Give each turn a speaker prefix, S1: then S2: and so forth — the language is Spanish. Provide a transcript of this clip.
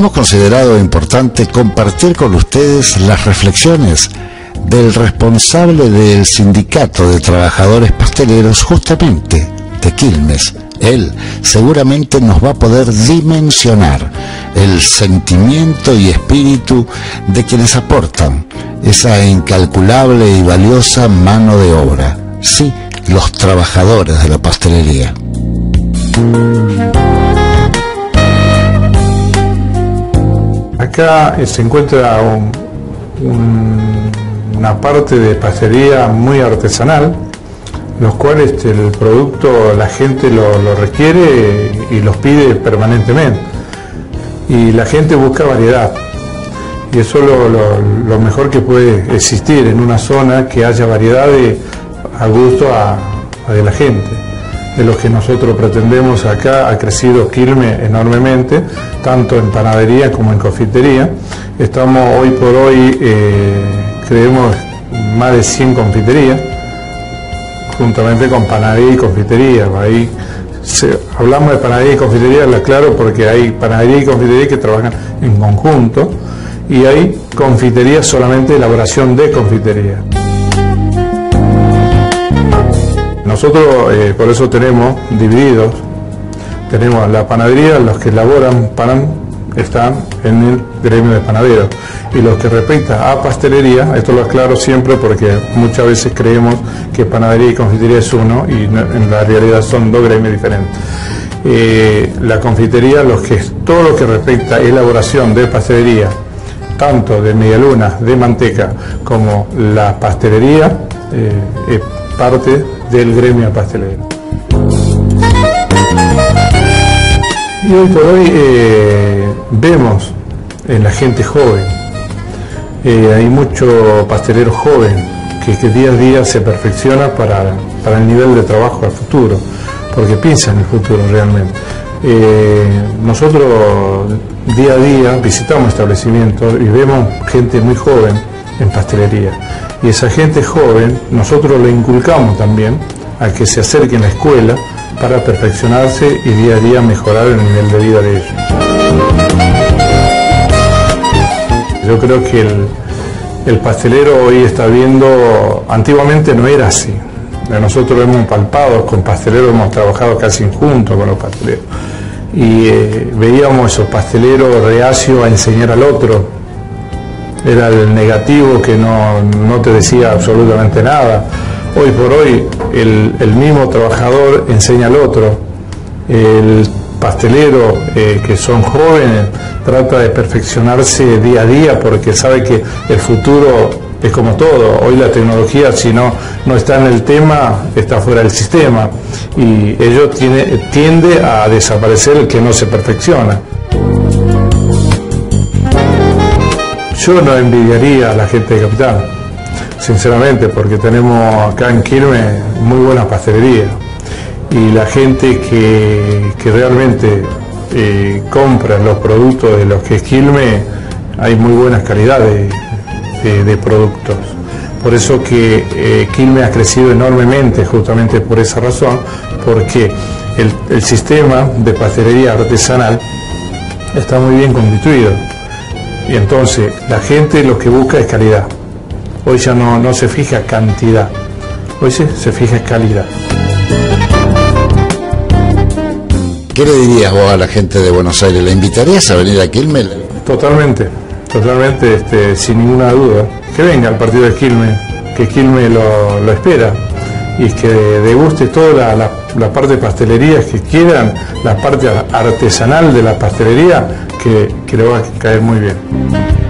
S1: hemos considerado importante compartir con ustedes las reflexiones del responsable del Sindicato de Trabajadores Pasteleros justamente de Quilmes. Él seguramente nos va a poder dimensionar el sentimiento y espíritu de quienes aportan esa incalculable y valiosa mano de obra. Sí, los trabajadores de la pastelería.
S2: Acá se encuentra una parte de pastelería muy artesanal, los cuales este, el producto la gente lo, requiere y los pide permanentemente. Y la gente busca variedad. Y eso es lo, mejor que puede existir en una zona que haya variedad a gusto de la gente. De lo que nosotros pretendemos acá ha crecido Quilme enormemente, tanto en panadería como en confitería. Estamos hoy por hoy, eh, creemos, más de 100 confiterías juntamente con panadería y confitería. Ahí hablamos de panadería y confitería, la claro, porque hay panadería y confitería que trabajan en conjunto y hay confitería solamente elaboración de confitería. Nosotros eh, por eso tenemos divididos, tenemos la panadería, los que elaboran pan están en el gremio de panaderos y los que respecta a pastelería, esto lo aclaro siempre porque muchas veces creemos que panadería y confitería es uno y en la realidad son dos gremios diferentes. Eh, la confitería, los que, todo lo que respecta a elaboración de pastelería, tanto de medialuna, de manteca, como la pastelería, eh, es parte del gremio pastelero. Y hoy por hoy eh, vemos en la gente joven eh, hay mucho pastelero joven que, día a día se perfecciona para, el nivel de trabajo al futuro, porque piensa en el futuro realmente. Eh, nosotros día a día visitamos establecimientos y vemos gente muy joven en pastelería. Y esa gente joven nosotros le inculcamos también a que se acerque a la escuela para perfeccionarse y día a día mejorar el nivel de vida de ellos. Yo creo que el, pastelero hoy está viendo, antiguamente no era así. Nosotros hemos palpado con pasteleros, hemos trabajado casi juntos con los pasteleros. Y eh, veíamos esos pasteleros reacios a enseñar al otro. Era el negativo que no, te decía absolutamente nada. Hoy por hoy el, el mismo trabajador enseña al otro. El pastelero eh, que son jóvenes trata de perfeccionarse día a día porque sabe que el futuro es como todo. Hoy la tecnología, si no, no está en el tema, está fuera del sistema. Y ello tiene, tiende a desaparecer el que no se perfecciona. Yo no envidiaría a la gente de Capital, sinceramente, porque tenemos acá en Quilmes muy buena pastelería y la gente que, realmente eh, compra los productos de los que es Quilme, hay muy buenas calidades de, productos. Por eso que eh, Quilme ha crecido enormemente, justamente por esa razón, porque el, sistema de pastelería artesanal está muy bien constituido. Y entonces la gente lo que busca es calidad. Hoy ya no, no se fija cantidad, hoy se, se fija calidad.
S1: ¿Qué le dirías vos a la gente de Buenos Aires? ¿La invitarías a venir a Quilmes?
S2: Totalmente, totalmente, este, sin ninguna duda. Que venga al partido de Quilmes, que Quilmes lo, espera y que deguste toda la, parte de pastelería que quieran, la parte artesanal de la pastelería, que, que le va a caer muy bien.